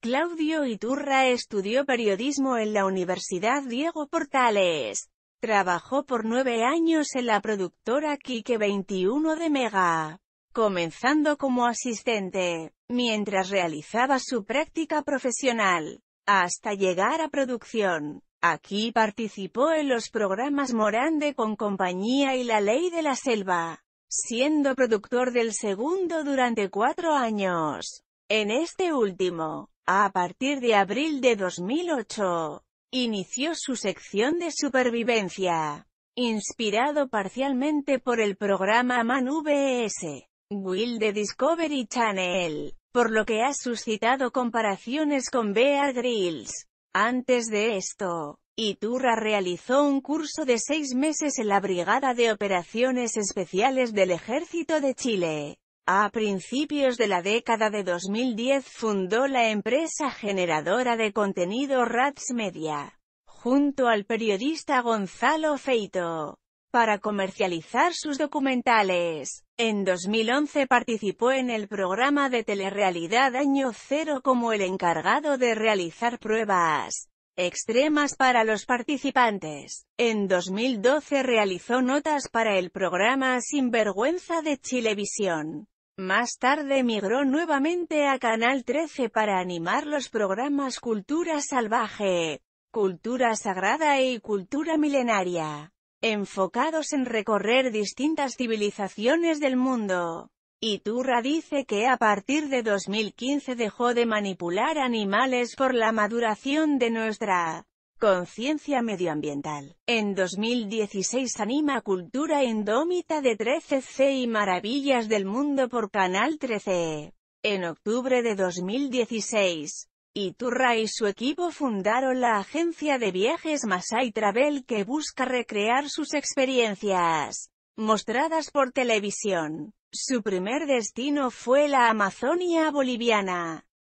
Claudio Iturra estudió periodismo en la Universidad Diego Portales. Trabajó por nueve años en la productora Kike 21 de Mega, comenzando como asistente, mientras realizaba su práctica profesional, hasta llegar a producción. Aquí participó en los programas Morande con compañía y La Ley de la Selva, siendo productor del segundo durante cuatro años. En este último, a partir de abril de 2008, inició su sección de supervivencia, inspirado parcialmente por el programa Man vs. Will de Discovery Channel, por lo que ha suscitado comparaciones con Bear Grylls. Antes de esto, Iturra realizó un curso de seis meses en la Brigada de Operaciones Especiales del Ejército de Chile, a principios de la década de 2010 fundó la empresa generadora de contenido Rats Media, junto al periodista Gonzalo Feito, para comercializar sus documentales. En 2011 participó en el programa de telerrealidad Año Cero como el encargado de realizar pruebas extremas para los participantes. En 2012 realizó notas para el programa Sinvergüenza de Chilevisión. Más tarde migró nuevamente a Canal 13 para animar los programas Cultura Salvaje, Cultura Sagrada y Cultura Milenaria, enfocados en recorrer distintas civilizaciones del mundo. Iturra dice que a partir de 2015 dejó de manipular animales por la maduración de nuestra Conciencia medioambiental. En 2016 anima Cultura Indómita de 13C y Maravillas del Mundo por Canal 13. En octubre de 2016, Iturra y su equipo fundaron la agencia de viajes Masai Travel que busca recrear sus experiencias mostradas por televisión. Su primer destino fue la Amazonia boliviana.